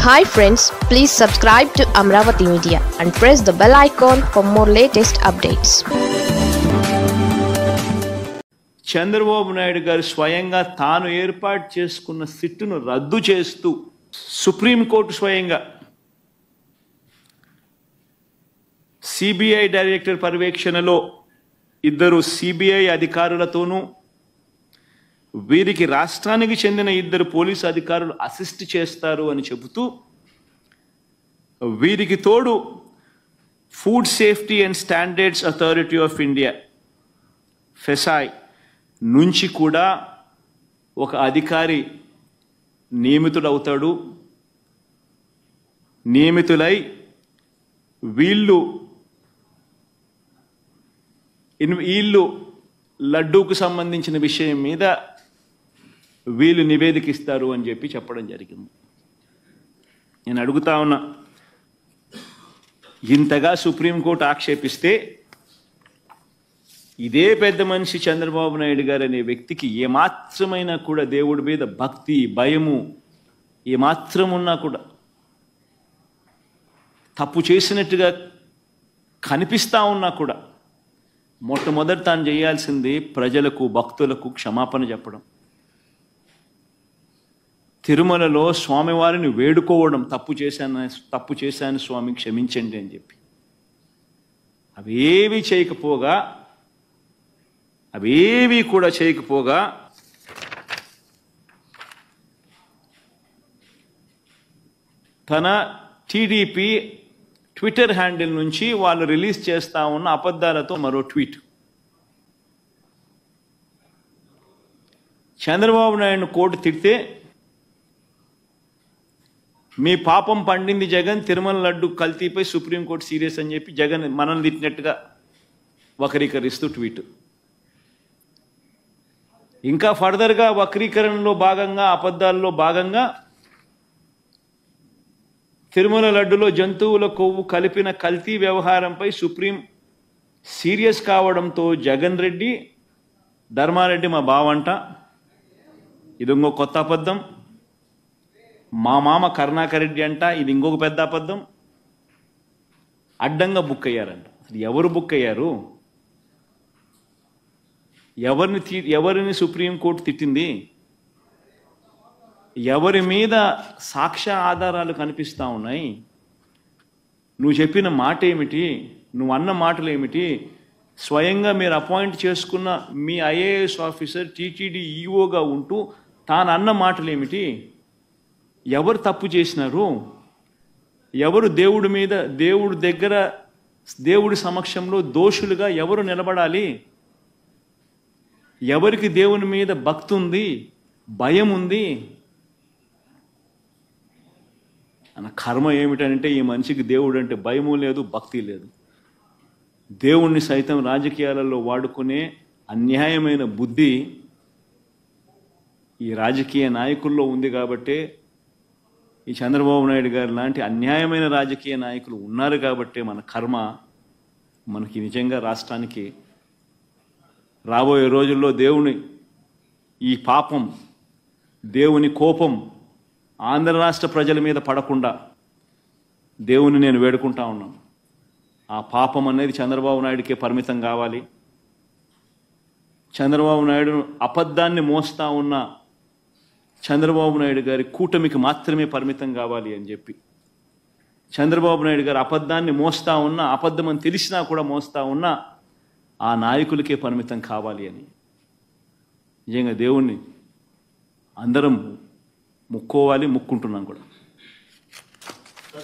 Hi friends please subscribe to Amaravati media and press the bell icon for more latest updates Chandrababu Naidu గారు స్వయంగా తాను ఏర్పాటు చేసుకున్న సిట్టును రద్దు చేస్తూ సుప్రీంకోర్టు స్వయంగా సిబిఐ డైరెక్టర్ పర్యవేక్షణలో ఇద్దరు సిబిఐ అధికారులతోనూ వీరికి రాష్ట్రానికి చెందిన ఇద్దరు పోలీసు అధికారులు అసిస్ట్ చేస్తారు అని చెబుతూ వీరికి తోడు food safety and standards authority of India FSSAI నుంచి కూడా ఒక అధికారి నియమితుడవుతాడు. నియమితులై వీళ్ళు ఇన్- వీళ్ళు లడ్డూకు సంబంధించిన విషయం మీద వీళ్ళు నివేదిక ఇస్తారు అని చెప్పి చెప్పడం జరిగింది. నేను అడుగుతా ఉన్నా ఇంతగా సుప్రీంకోర్టు ఆక్షేపిస్తే ఇదే పెద్ద మనిషి చంద్రబాబు నాయుడు గారు అనే వ్యక్తికి ఏమాత్రమైనా కూడా దేవుడి మీద భక్తి భయము ఏమాత్రం ఉన్నా కూడా తప్పు చేసినట్టుగా కనిపిస్తా ఉన్నా కూడా మొట్టమొదటి తాను చేయాల్సింది ప్రజలకు భక్తులకు క్షమాపణ చెప్పడం. తిరుమలలో స్వామివారిని వేడుకోవడం తప్పు చేశాను తప్పు చేశాను స్వామి క్షమించండి అని చెప్పి. అవేవి చేయకపోగా అవేవి కూడా చేయకపోగా తన టీడీపీ ట్విట్టర్ హ్యాండిల్ నుంచి వాళ్ళు రిలీజ్ చేస్తా ఉన్న అబద్ధాలతో మరో ట్వీట్. చంద్రబాబు నాయుడు కోర్టు తిడితే మీ పాపం పండింది జగన్ తిరుమల లడ్డు కల్తీపై సుప్రీంకోర్టు సీరియస్ అని చెప్పి జగన్ మనల్ని తిట్టినట్టుగా వక్రీకరిస్తూ ట్వీట్. ఇంకా ఫర్దర్గా వక్రీకరణలో భాగంగా అబద్ధాల్లో భాగంగా తిరుమల లడ్డులో జంతువుల కొవ్వు కలిపిన కల్తీ వ్యవహారంపై సుప్రీం సీరియస్ కావడంతో జగన్ రెడ్డి ధర్మారెడ్డి మా బావంట. ఇది ఇంకో కొత్త అబద్ధం. మా మామ కరుణాకర్ రెడ్డి అంట ఇది ఇంకొక పెద్ద అబద్ధం. అడ్డంగా బుక్ అయ్యారంట. అసలు ఎవరు బుక్ అయ్యారు? ఎవరిని తీ- ఎవరిని సుప్రీంకోర్టు తిట్టింది? ఎవరి మీద సాక్ష్య ఆధారాలు కనిపిస్తా ఉన్నాయి? నువ్వు చెప్పిన మాట ఏమిటి నువ్వు అన్న మాటలు ఏమిటి స్వయంగా మీరు అపాయింట్ చేసుకున్న మీ ఐఏఎస్ ఆఫీసర్ టీటీడీ ఈఓగా ఉంటూ తాను అన్న మాటలు ఏమిటి ఎవరు తప్పు చేసినారు? ఎవరు దేవుడి మీద దేవుడి దగ్గర దేవుడి సమక్షంలో దోషులుగా ఎవరు నిలబడాలి? ఎవరికి దేవుని మీద భక్తి ఉంది? భయం ఉంది? అన్న కర్మ ఏమిటంటే ఈ మనిషికి దేవుడు అంటే భయము లేదు భక్తి లేదు. దేవుణ్ణి సైతం రాజకీయాలలో వాడుకునే అన్యాయమైన బుద్ధి ఈ రాజకీయ నాయకుల్లో ఉంది కాబట్టే ఈ చంద్రబాబు నాయుడు గారు లాంటి అన్యాయమైన రాజకీయ నాయకులు ఉన్నారు కాబట్టే మన కర్మ మనకి నిజంగా రాష్ట్రానికి రాబోయే రోజుల్లో దేవుని ఈ పాపం దేవుని కోపం ఆంధ్ర రాష్ట్ర ప్రజల మీద పడకుండా దేవుని నేను వేడుకుంటా ఉన్నాను. ఆ పాపం అనేది చంద్రబాబు నాయుడికే పరిమితం కావాలి. చంద్రబాబు నాయుడు అబద్ధాన్ని మోస్తా ఉన్న చంద్రబాబు నాయుడు గారి కూటమికి మాత్రమే పరిమితం కావాలి అని చెప్పి. చంద్రబాబు నాయుడు గారు అబద్ధాన్ని మోస్తా ఉన్నా అబద్ధం అని తెలిసినా కూడా మోస్తా ఉన్నా ఆ నాయకులకే పరిమితం కావాలి అని. నిజంగా దేవుణ్ణి అందరం ముక్కోవాలి ముక్కుంటున్నాం కూడా.